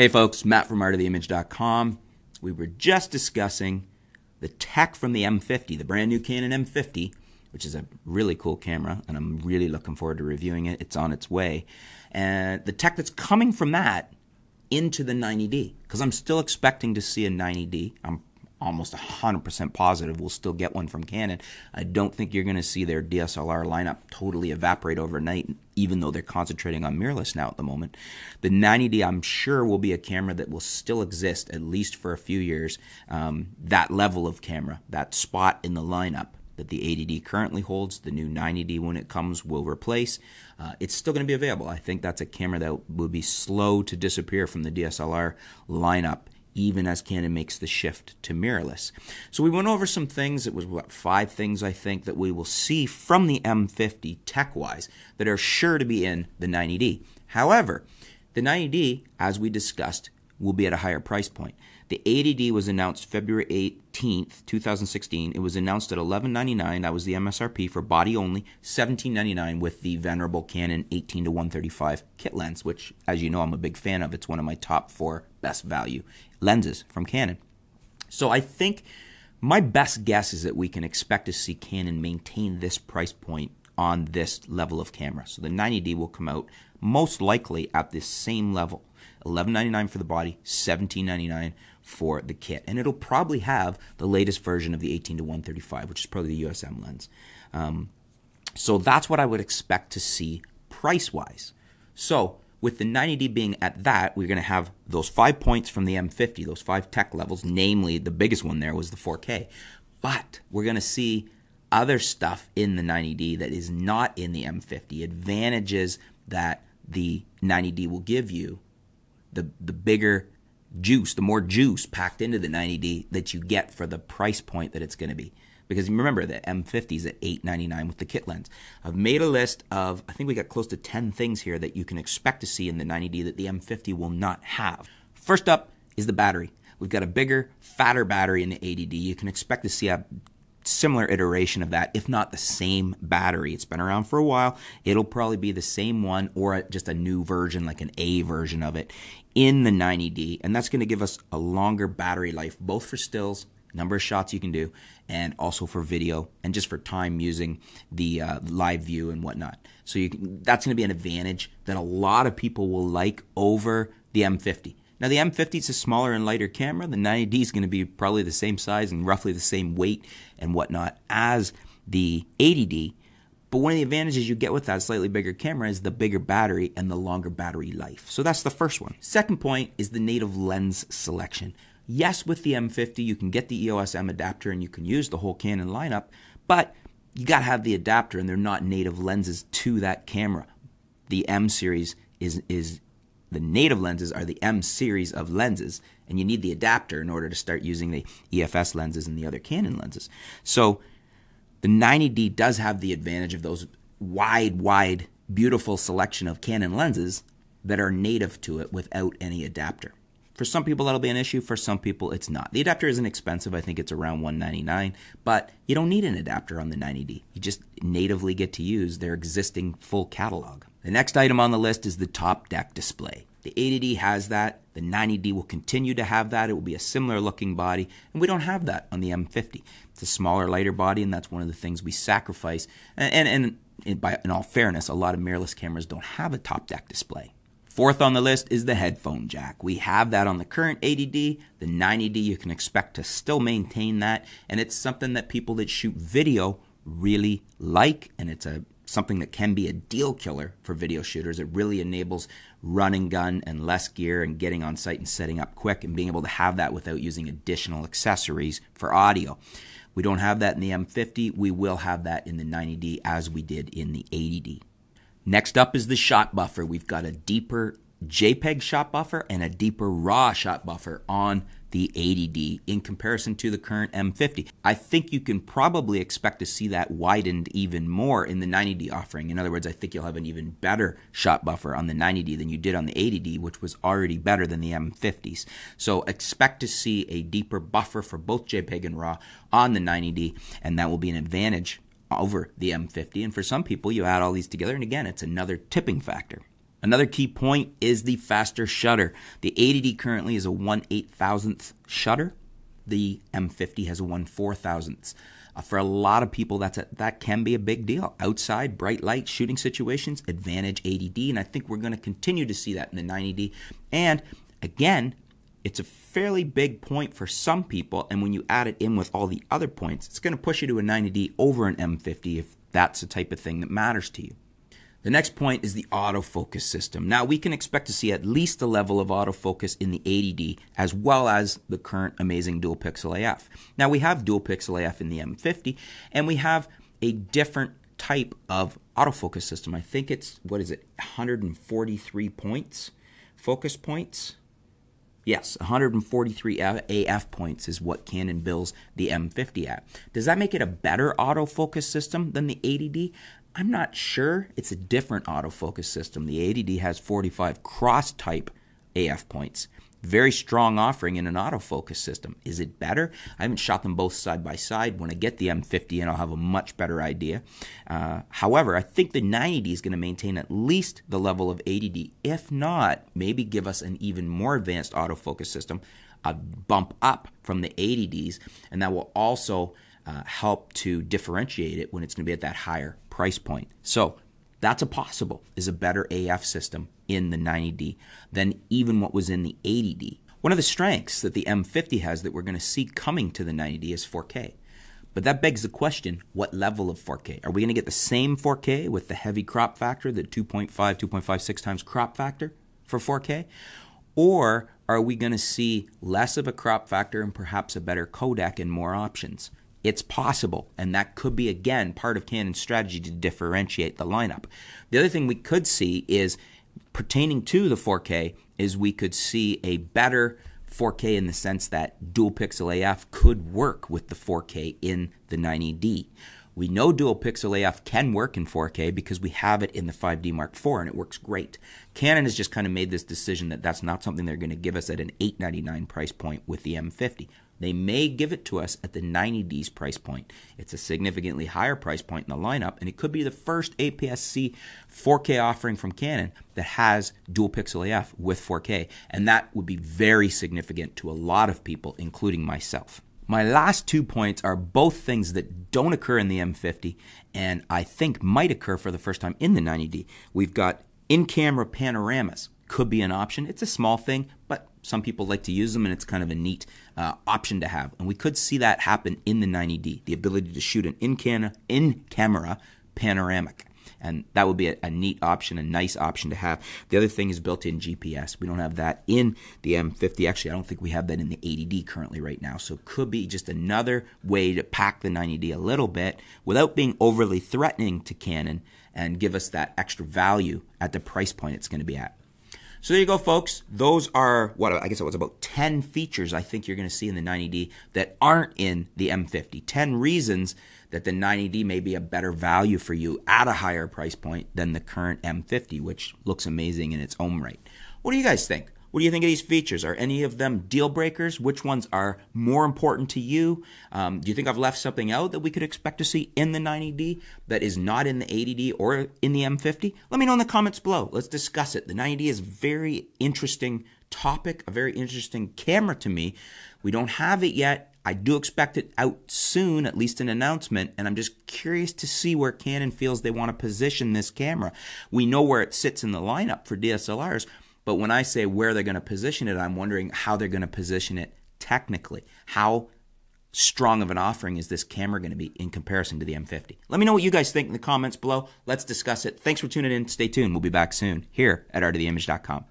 Hey folks, Matt from artoftheimage.com. We were just discussing the tech from the M50, the brand new Canon M50, which is a really cool camera, and I'm really looking forward to reviewing it. It's on its way. And the tech that's coming from that into the 90D, because I'm still expecting to see a 90D. I'm almost 100% positive we'll still get one from Canon. I don't think you're going to see their DSLR lineup totally evaporate overnight, even though they're concentrating on mirrorless now at the moment. The 90D, I'm sure, will be a camera that will still exist at least for a few years. Um, that level of camera, that spot in the lineup that the 80D currently holds, the new 90D when it comes will replace. Uh, it's still going to be available. I think that's a camera that will be slow to disappear from the DSLR lineup even as Canon makes the shift to mirrorless. So we went over some things. It was what five things I think that we will see from the M50 tech-wise that are sure to be in the 90D. However, the 90D, as we discussed, will be at a higher price point. The 80D was announced February 18th, 2016. It was announced at $11.99. That was the MSRP for body only, $17.99 with the venerable Canon 18 to 135 kit lens, which, as you know, I'm a big fan of. It's one of my top four best value lenses from Canon. So I think my best guess is that we can expect to see Canon maintain this price point on this level of camera. So the 90D will come out most likely at this same level. $11.99 for the body, $17.99 for the kit. And it'll probably have the latest version of the 18 to 135, which is probably the USM lens. Um, so that's what I would expect to see price wise. So with the 90D being at that, we're going to have those five points from the M50, those five tech levels, namely the biggest one there was the 4K. But we're going to see other stuff in the 90D that is not in the M50, advantages that the 90D will give you, the, the bigger juice, the more juice packed into the 90D that you get for the price point that it's going to be. Because remember, the M50 is at 899 with the kit lens. I've made a list of, I think we got close to 10 things here that you can expect to see in the 90D that the M50 will not have. First up is the battery. We've got a bigger, fatter battery in the 80D. You can expect to see a similar iteration of that, if not the same battery. It's been around for a while. It'll probably be the same one or just a new version, like an A version of it, in the 90D. And that's going to give us a longer battery life, both for stills, number of shots you can do, and also for video and just for time using the uh, live view and whatnot. So can, that's going to be an advantage that a lot of people will like over the M50. Now the M50 is a smaller and lighter camera. The 90D is going to be probably the same size and roughly the same weight and whatnot as the 80D. But one of the advantages you get with that slightly bigger camera is the bigger battery and the longer battery life. So that's the first one. Second point is the native lens selection. Yes, with the M50, you can get the EOS M adapter and you can use the whole Canon lineup, but you got to have the adapter and they're not native lenses to that camera. The M series is is the native lenses are the M series of lenses, and you need the adapter in order to start using the EFS lenses and the other Canon lenses. So the 90D does have the advantage of those wide, wide, beautiful selection of Canon lenses that are native to it without any adapter. For some people, that'll be an issue. For some people, it's not. The adapter isn't expensive. I think it's around 199 but you don't need an adapter on the 90D. You just natively get to use their existing full catalog. The next item on the list is the top deck display. The 80D has that. The 90D will continue to have that. It will be a similar looking body, and we don't have that on the M50. It's a smaller, lighter body, and that's one of the things we sacrifice. And, and, and by, in all fairness, a lot of mirrorless cameras don't have a top deck display. Fourth on the list is the headphone jack. We have that on the current 80D. The 90D, you can expect to still maintain that, and it's something that people that shoot video really like, and it's a something that can be a deal killer for video shooters. It really enables running gun and less gear and getting on site and setting up quick and being able to have that without using additional accessories for audio. We don't have that in the M50. We will have that in the 90D as we did in the 80D. Next up is the shot buffer. We've got a deeper JPEG shot buffer and a deeper RAW shot buffer on the 80D in comparison to the current M50. I think you can probably expect to see that widened even more in the 90D offering. In other words, I think you'll have an even better shot buffer on the 90D than you did on the 80D, which was already better than the M50s. So expect to see a deeper buffer for both JPEG and RAW on the 90D, and that will be an advantage over the M50. And for some people, you add all these together, and again, it's another tipping factor. Another key point is the faster shutter. The 80D currently is a 1 8 thousandth shutter. The M50 has a 1 4 thousandths. Uh, for a lot of people, that's a, that can be a big deal. Outside, bright light, shooting situations, advantage 80D, and I think we're going to continue to see that in the 90D. And again, it's a fairly big point for some people, and when you add it in with all the other points, it's going to push you to a 90D over an M50 if that's the type of thing that matters to you. The next point is the autofocus system. Now, we can expect to see at least a level of autofocus in the 80D as well as the current amazing dual pixel AF. Now, we have dual pixel AF in the M50 and we have a different type of autofocus system. I think it's, what is it, 143 points, focus points? Yes, 143 AF points is what Canon bills the M50 at. Does that make it a better autofocus system than the 80D? I'm not sure. It's a different autofocus system. The 80D has 45 cross type AF points. Very strong offering in an autofocus system. Is it better? I haven't shot them both side by side. When I get the M50 and I'll have a much better idea. Uh, however, I think the 90D is going to maintain at least the level of 80D. If not, maybe give us an even more advanced autofocus system, a bump up from the 80Ds, and that will also uh, help to differentiate it when it's going to be at that higher price point. So that's a possible is a better AF system in the 90D than even what was in the 80D. One of the strengths that the M50 has that we're going to see coming to the 90D is 4K. But that begs the question what level of 4K? Are we going to get the same 4K with the heavy crop factor, the 2.5, 2.56 times crop factor for 4K? Or are we going to see less of a crop factor and perhaps a better codec and more options? It's possible, and that could be again part of Canon's strategy to differentiate the lineup. The other thing we could see is pertaining to the 4K is we could see a better 4K in the sense that dual pixel AF could work with the 4K in the 90D. We know dual pixel AF can work in 4K because we have it in the 5D Mark IV and it works great. Canon has just kind of made this decision that that's not something they're going to give us at an 899 price point with the M50. They may give it to us at the 90Ds price point. It's a significantly higher price point in the lineup, and it could be the first APS-C 4K offering from Canon that has dual pixel AF with 4K, and that would be very significant to a lot of people, including myself. My last two points are both things that don't occur in the M50 and I think might occur for the first time in the 90D. We've got in camera panoramas could be an option. It's a small thing, but some people like to use them, and it's kind of a neat uh, option to have. And we could see that happen in the 90D, the ability to shoot an in, can- in camera panoramic. And that would be a, a, neat option, a nice option to have. The other thing is built in GPS. We don't have that in the M50. Actually, I don't think we have that in the 80D currently right now. So it could be just another way to pack the 90D a little bit without being overly threatening to Canon and give us that extra value at the price point it's going to be at. So there you go, folks. Those are what I guess it was about 10 features I think you're going to see in the 90D that aren't in the M50. 10 reasons that the 90D may be a better value for you at a higher price point than the current M50, which looks amazing in its own right. What do you guys think? What do you think of these features? Are any of them deal breakers? Which ones are more important to you? Um, do you think I've left something out that we could expect to see in the 90D that is not in the 80D or in the M50? Let me know in the comments below. Let's discuss it. The 90D is a very interesting topic, a very interesting camera to me. We don't have it yet. I do expect it out soon, at least an announcement, and I'm just curious to see where Canon feels they want to position this camera. We know where it sits in the lineup for DSLRs, but when I say where they're going to position it, I'm wondering how they're going to position it technically. How strong of an offering is this camera going to be in comparison to the M50? Let me know what you guys think in the comments below. Let's discuss it. Thanks for tuning in. Stay tuned. We'll be back soon here at artoftheimage.com.